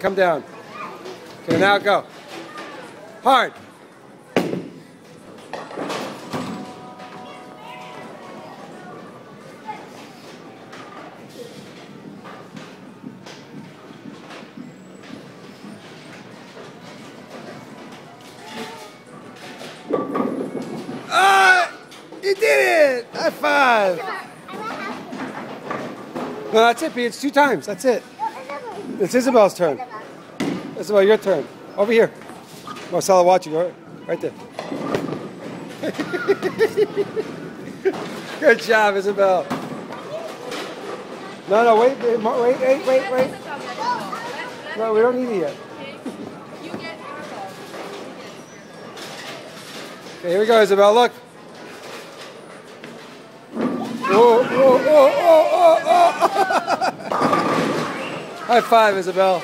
Come down. Okay, now go. Hard. Ah! You did it! High five! No, that's it, Pete. It's two times. That's it. It's Isabel's turn. Isabel, your turn. Over here. Marcella watching. Right, right there. Good job, Isabel. No, no, wait, wait, wait, wait, wait. No, we don't need it yet. You get your ball. Okay, here we go, Isabel. Look. High five, Isabel.